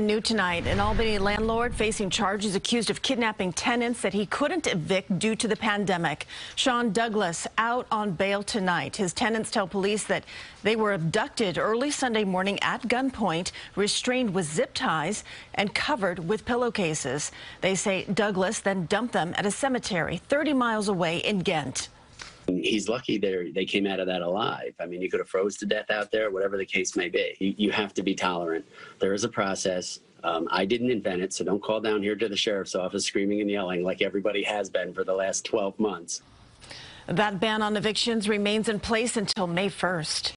New tonight, an Albany landlord facing charges accused of kidnapping tenants that he couldn't evict due to the pandemic. Shawn Douglas out on bail tonight. His tenants tell police that they were abducted early Sunday morning at gunpoint, restrained with zip ties and covered with pillowcases. They say Douglas then dumped them at a cemetery 30 miles away in Ghent. He's lucky they they came out of that alive. I mean, he could have froze to death out there, whatever the case may be. You, you have to be tolerant. There is a process. Um, I didn't invent it, so don't call down here to the sheriff's office screaming and yelling like everybody has been for the last 12 months. That ban on evictions remains in place until May 1st.